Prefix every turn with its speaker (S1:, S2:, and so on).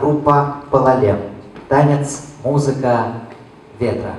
S1: группа «Палалем». Танец, музыка ветра.